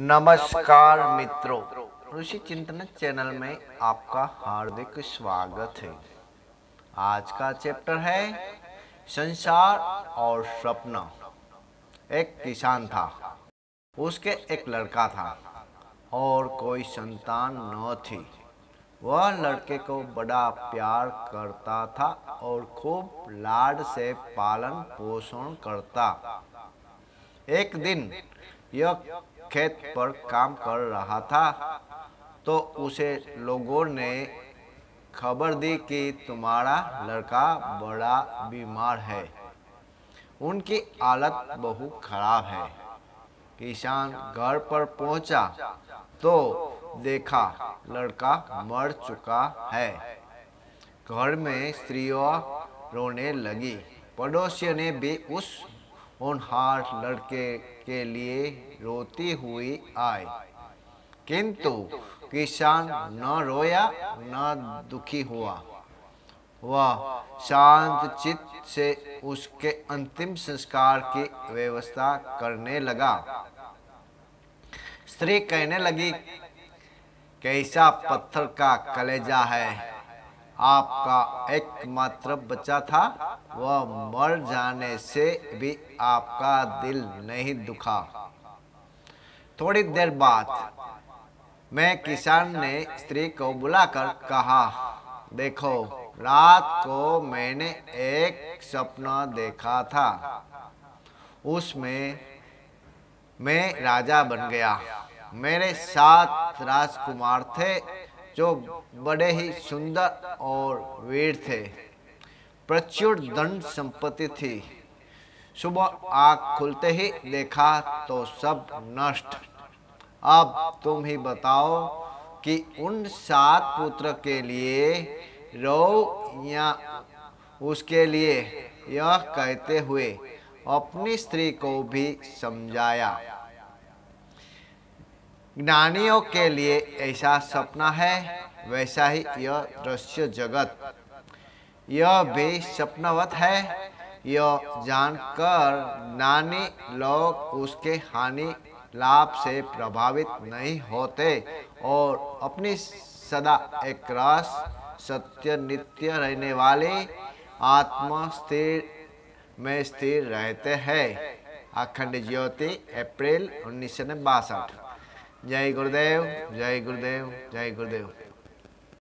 नमस्कार मित्रों। ऋषि चिंतन चैनल में आपका हार्दिक स्वागत है। आज का चैप्टर है, संसार और सपना एक किसान था। उसके एक लड़का था और कोई संतान न थी। वह लड़के को बड़ा प्यार करता था और खूब लाड से पालन पोषण करता। एक दिन यह खेत पर काम कर रहा था तो उसे लोगों ने खबर दी कि तुम्हारा लड़का बड़ा बीमार है। उनकी हालत बहुत खराब है। किसान घर पर पहुँचा तो देखा लड़का मर चुका है। घर में स्त्रियों रोने लगी। पड़ोसियों ने भी उस होनहार लड़के के लिए रोती हुई आई किंतु किसान न रोया, न दुखी हुआ। वह शांत चित्त से उसके अंतिम संस्कार की व्यवस्था करने लगा। स्त्री कहने लगी, कैसा पत्थर का कलेजा है? आपका एकमात्र बच्चा था, वह मर जाने से भी आपका दिल नहीं दुखा। थोड़ी देर बाद मैं किसान ने स्त्री को बुलाकर कहा, देखो, रात को मैंने एक सपना देखा था। उसमें मैं राजा बन गया। मेरे सात राजकुमार थे जो बड़े ही सुंदर और वीर थे। प्रचुर दंड संपत्ति थी। सुबह आग खुलते ही देखा तो सब नष्ट। अब तुम ही बताओ कि उन सात पुत्र के लिए रो या उसके लिए यह कहते हुए अपनी स्त्री को भी समझाया। ज्ञानियों के लिए ऐसा सपना है, वैसा ही यह दृश्य जगत। यह भी सपनावत है, यह जानकर ज्ञानी लोग उसके हानि लाभ से प्रभावित नहीं होते और अपनी सदा एक रस, सत्य नित्य रहने वाले आत्मा स्थिर, में स्थिर रहते हैं। अखंड ज्योति, अप्रैल उन्नीस सौ बासठ। जय गुरुदेव जय गुरुदेव जय गुरुदेव।